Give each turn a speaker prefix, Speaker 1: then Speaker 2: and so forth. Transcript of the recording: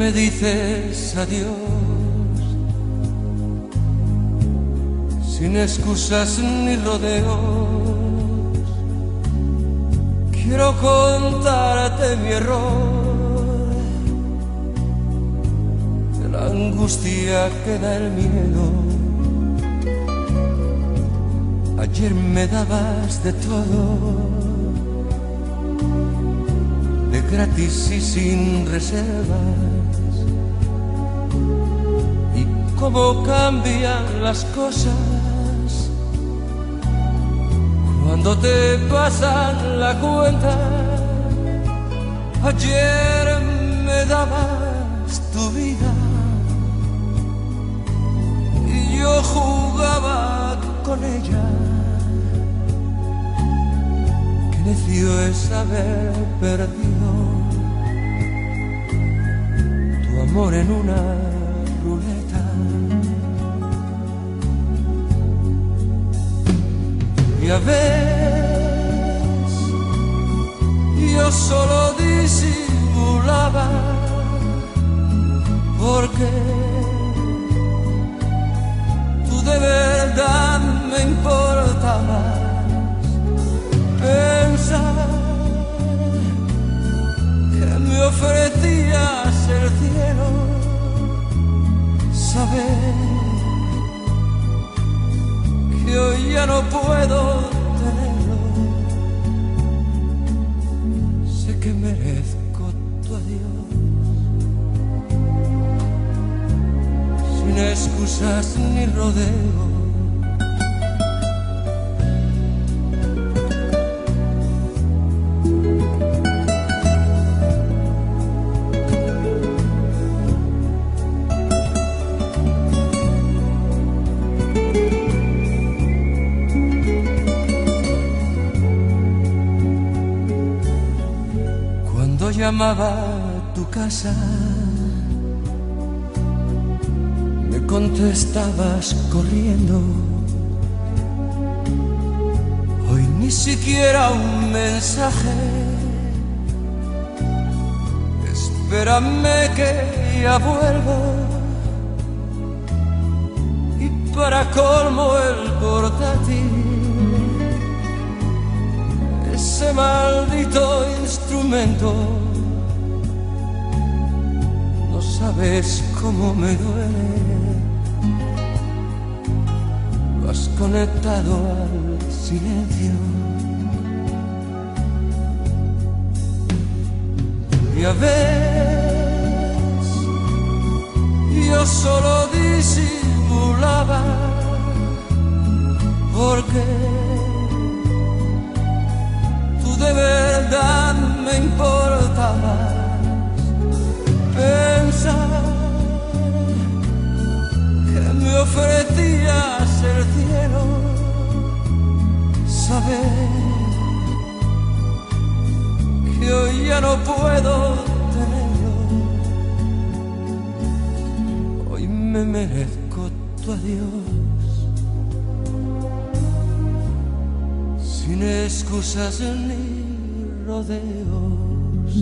Speaker 1: me dices adiós, sin excusas ni rodeos. Quiero contarte mi error, de la angustia que da el miedo. Ayer me dabas de todo gratis y sin reservas. Y cómo cambian las cosas cuando te pasan la cuenta. Ayer me dabas tu vida y yo jugaba con ella necio es haber perdido tu amor en una ruleta. Y a veces yo solo disimulaba el cielo, saber que hoy ya no puedo tenerlo, sé que merezco tu adiós. Sin excusas ni rodeos llamaba a tu casa, me contestabas corriendo. Hoy ni siquiera un mensaje. Espérame que ya vuelvo. Y para colmo el portátil, ese maldito instrumento sabes cómo me duele. Lo has conectado al silencio. Y a veces yo solo disimulaba que hoy ya no puedo tenerlo, hoy me merezco tu adiós. Sin excusas ni rodeos